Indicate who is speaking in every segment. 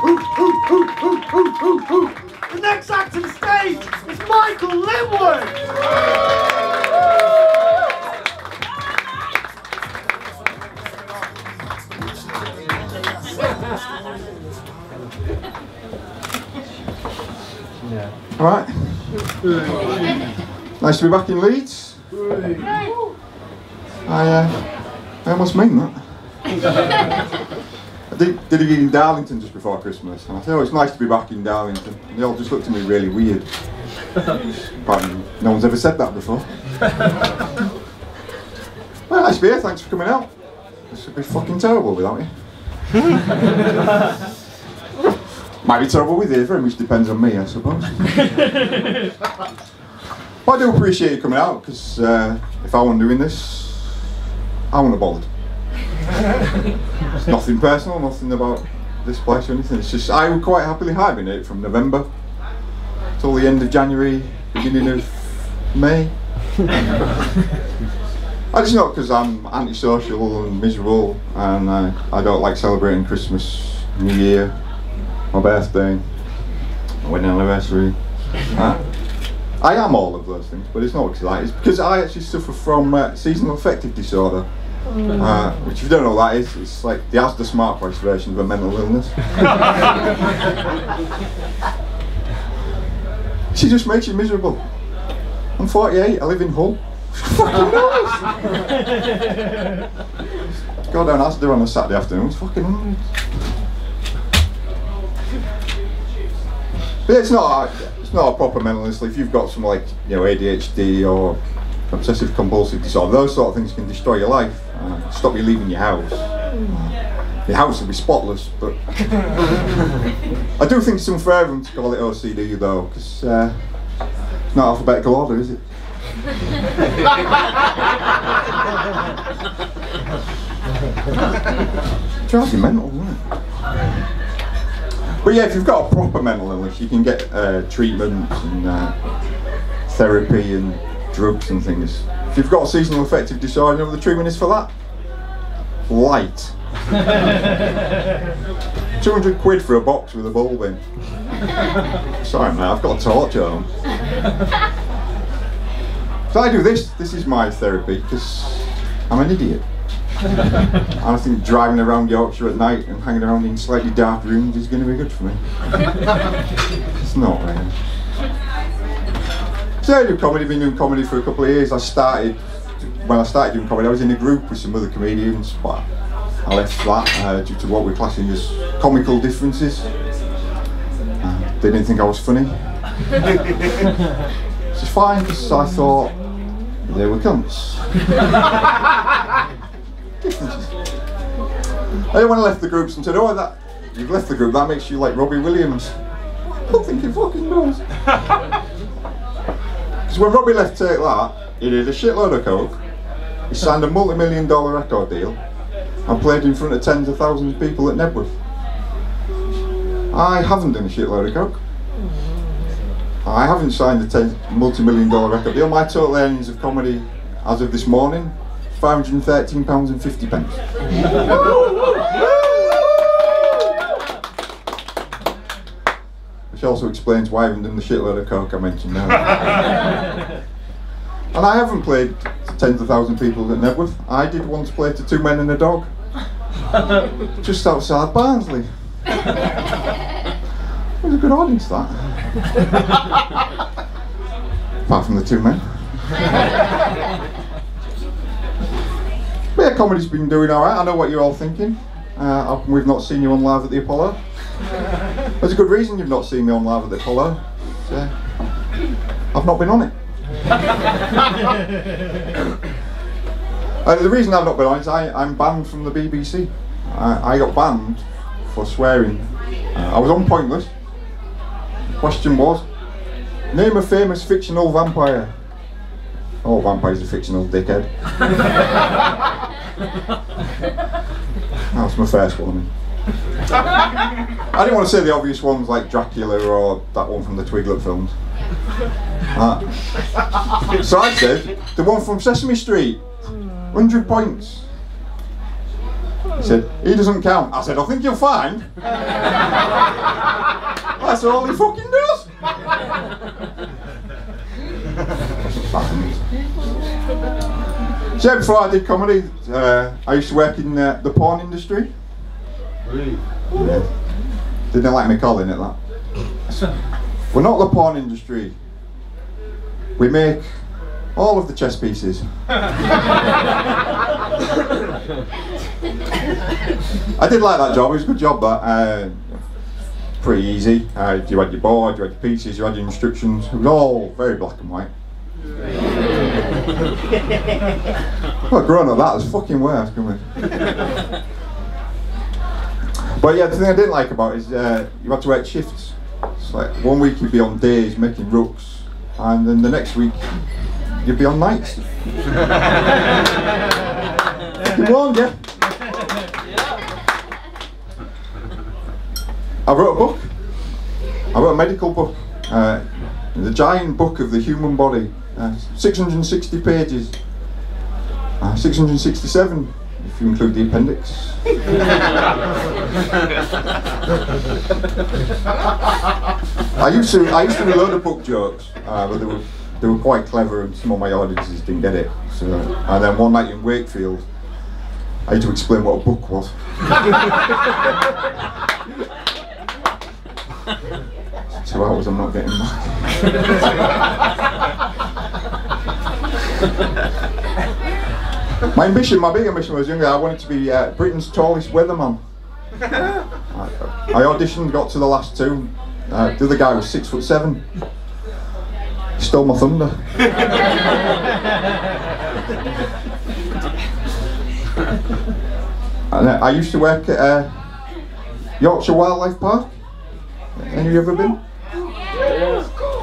Speaker 1: The next act on stage is Michael Linwood.
Speaker 2: All right. Nice to be back in Leeds. I, uh, I almost mean that. Did, did it in Darlington just before Christmas, and I said, oh, it's nice to be back in Darlington. And they all just looked at me really weird. Apparently, no one's ever said that before. well, nice to be here. Thanks for coming out. This would be fucking terrible without you. Might be terrible with you, very much depends on me, I suppose. I do appreciate you coming out, because uh, if I wasn't doing this, I wouldn't have bothered. it's nothing personal, nothing about this place or anything. It's just I would quite happily hibernate from November till the end of January, beginning of May. I just not because I'm antisocial and miserable, and uh, I don't like celebrating Christmas, New Year, my birthday, my wedding anniversary. Uh, I am all of those things, but it's not because I. It's because I actually suffer from uh, seasonal affective disorder, uh, which if you don't know what that is, it's like the Asda Smart Price version of a mental illness. she just makes you miserable. I'm 48. I live in Hull. fucking nice. Go down Asda on a Saturday afternoon. It's fucking nice. But it's not. A, it's not a proper mental illness. If you've got some like you know ADHD or obsessive compulsive disorder, those sort of things can destroy your life. Uh, stop you leaving your house. Your house will be spotless, but I do think it's unfair of them to call it OCD though, because uh, it's not alphabetical order, is it? Drives you mental, doesn't it? But yeah, if you've got a proper mental illness, you can get uh, treatment and uh, therapy and drugs and things. If you've got a seasonal affective disorder, you know what the treatment is for that? Light. 200 quid for a box with a bulb in. Sorry mate, I've got a torch home. So I do this, this is my therapy, because I'm an idiot. and I think driving around Yorkshire at night and hanging around in slightly dark rooms is going to be good for me. it's not really. So I do comedy, been doing comedy for a couple of years. I started, when I started doing comedy, I was in a group with some other comedians, but I left that uh, due to what we're classing as comical differences. Uh, they didn't think I was funny. Which is fine, because I thought they were cunts. differences. And then when I left the groups and said, oh, that you've left the group, that makes you like Robbie Williams. I don't think it fucking does. Because when Robbie left uh, Take That, he did a shitload of coke, he signed a multi-million dollar record deal, and played in front of tens of thousands of people at Knebworth. I haven't done a shitload of coke. I haven't signed a multi-million dollar record deal. My total earnings of comedy as of this morning, £513 and 50 pence. Which also explains why I haven't done the shitload of coke I mentioned now. and I haven't played to tens of thousands of people at Knebworth. I did once play to two men and a dog. Just outside Barnsley. It was a good audience that. Apart from the two men. But yeah, comedy's been doing alright. I know what you're all thinking. Uh, we've not seen you on live at the Apollo. There's a good reason you've not seen me on live at the Apollo. Uh, I've not been on it. uh, the reason I've not been on it is I, I'm banned from the BBC. I, I got banned for swearing. Uh, I was on Pointless. The question was, name a famous fictional vampire. Oh, vampire's a fictional dickhead. that was my first one. I didn't want to say the obvious ones like Dracula or that one from the Twiglet films. So I said the one from Sesame Street. 100 points. He said, he doesn't count. I said, I think you'll find. That's all he fucking does. so before I did comedy, uh, I used to work in uh, the porn industry.
Speaker 1: Really?
Speaker 2: Yeah. Didn't like me calling it that. We're not the porn industry. We make all of the chess pieces. I did like that job. It was a good job, but uh, pretty easy. Uh, you had your board, you had your pieces, you had your instructions. It was all very black and white. well, growing up, that was fucking worse, can we? But yeah, the thing I didn't like about it is uh, you had to work shifts. It's like one week you'd be on days making rooks, and then the next week you'd be on nights. Fucking warned you. I wrote a book. I wrote a medical book. Uh, the giant book of the human body. Uh, 660 pages. Uh, 667 if you include the appendix. I used to I used to do a load of book jokes, uh, but they were they were quite clever, and some of my audiences didn't get it. So, and then one night in Wakefield, I had to explain what a book was. Two hours I'm not getting back. my ambition, my big ambition when I was younger, I wanted to be uh, Britain's tallest weatherman. I, I auditioned, got to the last two. Uh, the other guy was six foot seven. He stole my thunder. and uh, I used to work at uh, Yorkshire Wildlife Park. Any of you ever been?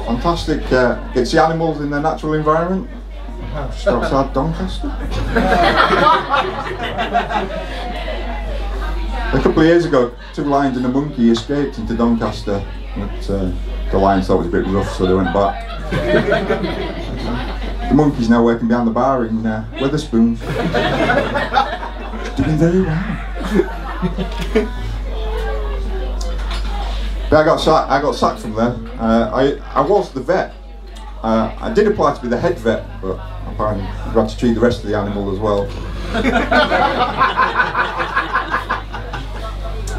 Speaker 2: Fantastic. Uh, gets the animals in their natural environment. Just outside Doncaster. A couple of years ago, two lions and a monkey escaped into Doncaster. But, uh, the lions thought it was a bit rough, so they went back. the monkey's now working behind the bar in uh, Wetherspoons. Doing very well. I got sacked. I got sacked from there. Uh, I I was the vet. Uh, I did apply to be the head vet, but apparently you had to treat the rest of the animal as well.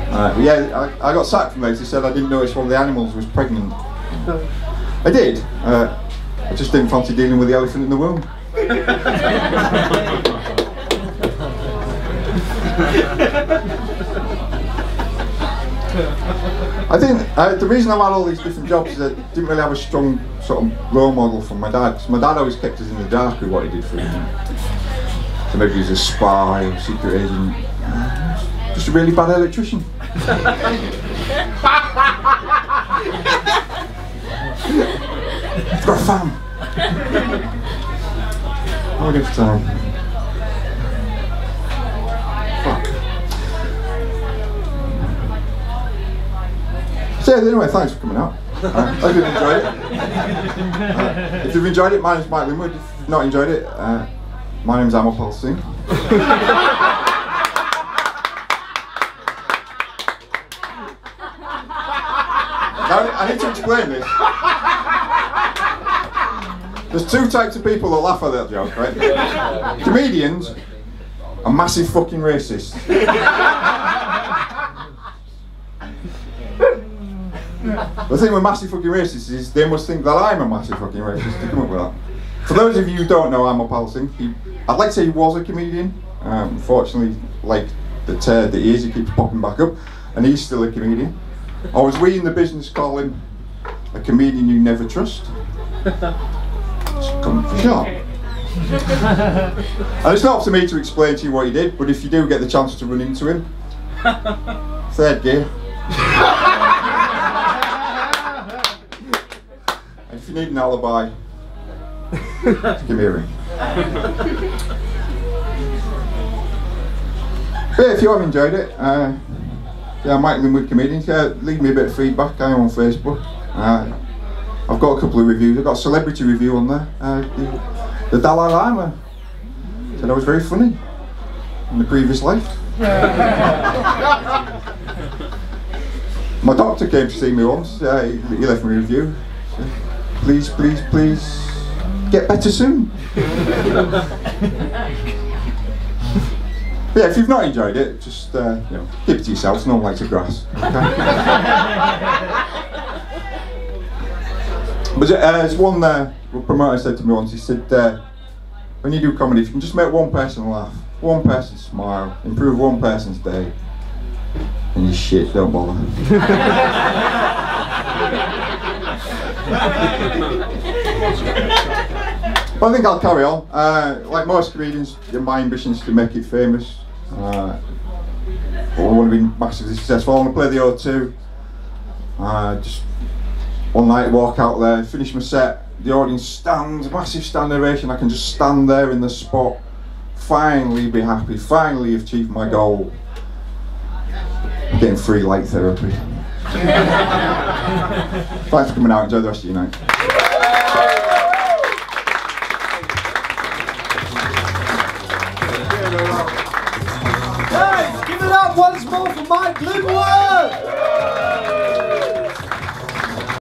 Speaker 2: Uh, yeah, I, I got sacked from there. They said I didn't notice one of the animals was pregnant. I did. Uh, I just didn't fancy dealing with the elephant in the room. I think uh, the reason I've had all these different jobs is I didn't really have a strong sort of role model from my dad. Because my dad always kept us in the dark with what he did for him. So maybe he's a spy or secret agent. Just a really bad electrician. I've got a fan. Time. Yeah, anyway, thanks for coming out. Uh, hope you've enjoyed it. Uh, if you've enjoyed it, my name's Mike Linwood. If you've not enjoyed it, uh, my name's Amapal Singh. Now, I need to explain this. There's two types of people that laugh at that joke, right? Comedians are massive fucking racists. The thing with massive fucking racists is they must think that I'm a massive fucking racist to come up with that. For those of you who don't know Amapal Singh, he, I'd like to say he was a comedian. Um, unfortunately, like the turd that he is, he keeps popping back up, and he's still a comedian. Or was we in the business call him, a comedian you never trust. It's Come for shot. and it's not up to me to explain to you what he did, but if you do get the chance to run into him, third gear. If you need an alibi, give me a ring. Yeah, if you have enjoyed it, uh, yeah, Mike Linwood Comedians, yeah, leave me a bit of feedback. I am on Facebook. Uh, I've got a couple of reviews. I've got a celebrity review on there. Uh, the, the Dalai Lama said I was very funny in the previous life. My doctor came to see me once. Uh, he, he left me a review. Said, Please, please, please, get better soon. yeah, if you've not enjoyed it, just uh, you know, keep it to yourself. No the grass. Okay? but uh, there's one uh, promoter said to me once. He said, uh, when you do comedy, if you can just make one person laugh, one person smile, improve one person's day, and you shit, don't bother. Well, I think I'll carry on. Uh, like most comedians, my ambition is to make it famous. Uh, I want to be massively successful. I want to play the O2. Uh, just one night, walk out there, finish my set. The audience stands, massive stand ovation. I can just stand there in the spot, finally be happy, finally achieve my goal. Getting free light therapy. Thanks for coming out. Enjoy the rest of your night.
Speaker 1: Guys, give it up once more for Mike Linwood!